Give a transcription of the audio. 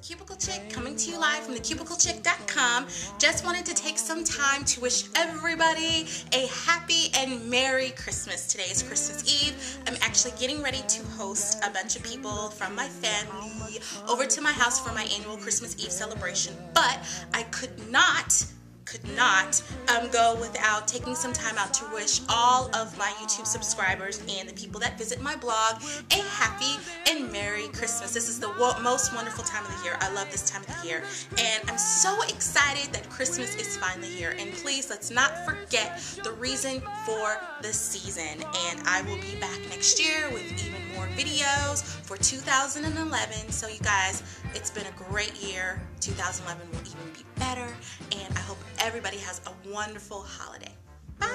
the Cubicle Chick coming to you live from thecubiclechick.com. Just wanted to take some time to wish everybody a happy and Merry Christmas. Today is Christmas Eve. I'm actually getting ready to host a bunch of people from my family over to my house for my annual Christmas Eve celebration, but I could not could not um, go without taking some time out to wish all of my YouTube subscribers and the people that visit my blog a happy and This is the most wonderful time of the year. I love this time of the year. And I'm so excited that Christmas is finally here. And please, let's not forget the reason for the season. And I will be back next year with even more videos for 2011. So you guys, it's been a great year. 2011 will even be better. And I hope everybody has a wonderful holiday. Bye.